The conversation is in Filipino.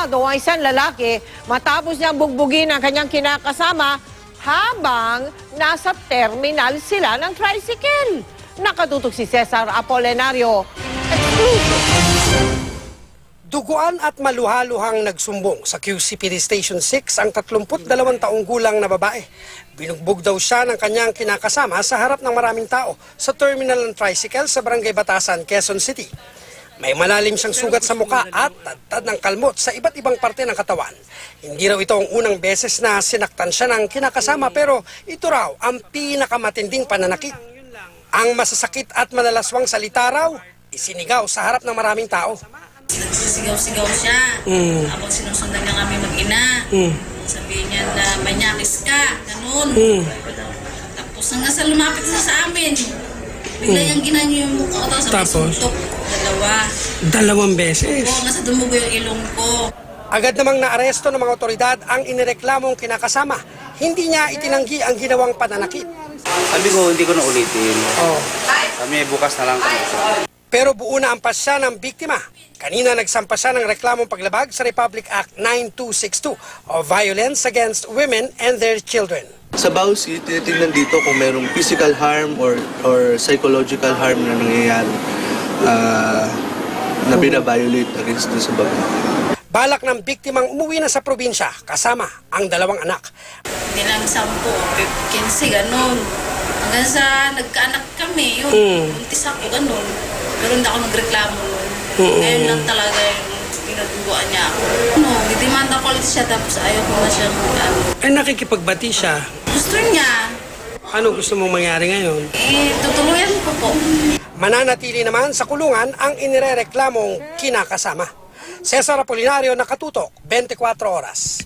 akusado ang isang lalaki matapos niyang bugbugin ang kanyang kinakasama habang nasa terminal sila ng tricycle. Nakatutok si Cesar Apolenario. Duguan at maluhaluhang nagsumbong sa QCPD Station 6 ang 32 taong gulang na babae. Binugbog daw siya ng kanyang kinakasama sa harap ng maraming tao sa terminal ng tricycle sa Barangay Batasan, Quezon City. May malalim siyang sugat sa muka at tadtad ng kalmot sa iba't ibang parte ng katawan. Hindi raw ito ang unang beses na sinaktan siya ng kinakasama pero ito raw ang pinakamatinding pananakit. Ang masasakit at malalaswang salita raw, isinigaw sa harap ng maraming tao. Nagsisigaw-sigaw siya. Habang sinusundan niya kami mag-ina. Sabihin niya na manyakis ka. Ganun. Tapos hanggang sa lumapit na sa amin. Bigla niyang ginanyo yung mukha. Tapos Tapos? Dalawa. Dalawang beses. Oo, hanggang sa dumugo yung ilong ko. Agad namang naaresto ng mga otoridad ang inireklamong kinakasama. Hindi niya itinanggi ang ginawang pananakit. Sabi ko, hindi ko na ulitin. Oh. Kami bukas na lang kami. Pero buo na ang pasya ng biktima. Kanina nagsampa siya ng reklamong paglabag sa Republic Act 9262 o Violence Against Women and Their Children. Sa Bausi, tinitingnan dito kung merong physical harm or or psychological harm na nangyayari ah, na binabiolate against dun sa babae. Balak ng biktimang umuwi na sa probinsya kasama ang dalawang anak. Hindi lang 10, 15, ganun. Hanggang sa nagkaanak kami, yun. Buntis ako, ganun. Pero hindi ako nagreklamo nun. Ngayon lang talaga yung pinagbubuan niya ako. Ano, didimanda ko ulit siya tapos ayaw ko na siya ano. Ay nakikipagbati siya. Gusto niya, Ano gusto mong mangyari ngayon? eh, tutuluyan ko po. Mananatili naman sa kulungan ang inirereklamong kinakasama. Cesar Apolinario, Nakatutok, 24 Oras.